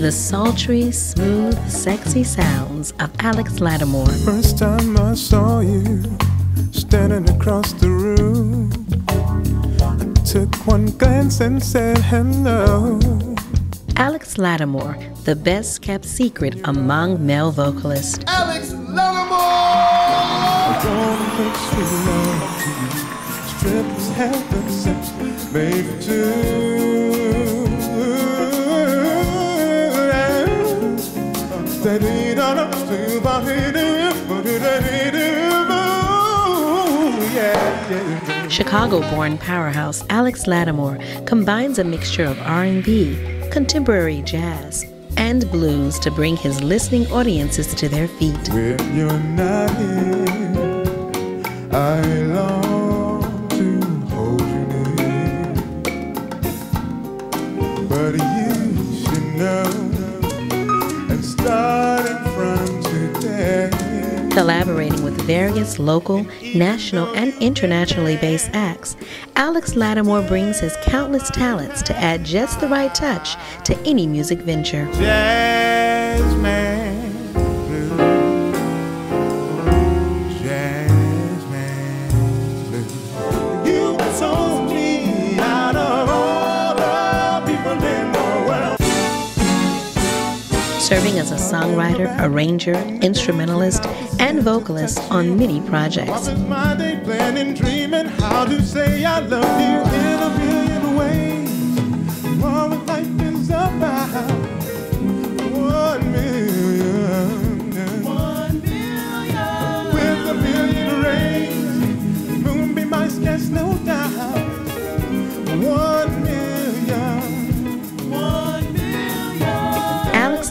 The sultry, smooth, sexy sounds of Alex Lattimore. First time I saw you standing across the room, I took one glance and said hello. Alex Lattimore, the best kept secret among male vocalists. Alex Lattimore! Strips have sex made for two. Steady on up to Chicago-born powerhouse Alex Lattimore combines a mixture of R&B, contemporary jazz, and blues to bring his listening audiences to their feet. But you should know Collaborating with various local, national, and internationally based acts, Alex Lattimore brings his countless talents to add just the right touch to any music venture. Serving as a songwriter, arranger, instrumentalist, and vocalist on many projects. no doubt.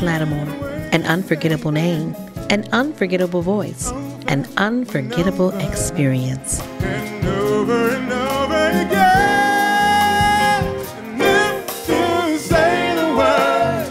Lattimore, an unforgettable name, an unforgettable voice, an unforgettable experience. And over and over again, and if you say the word,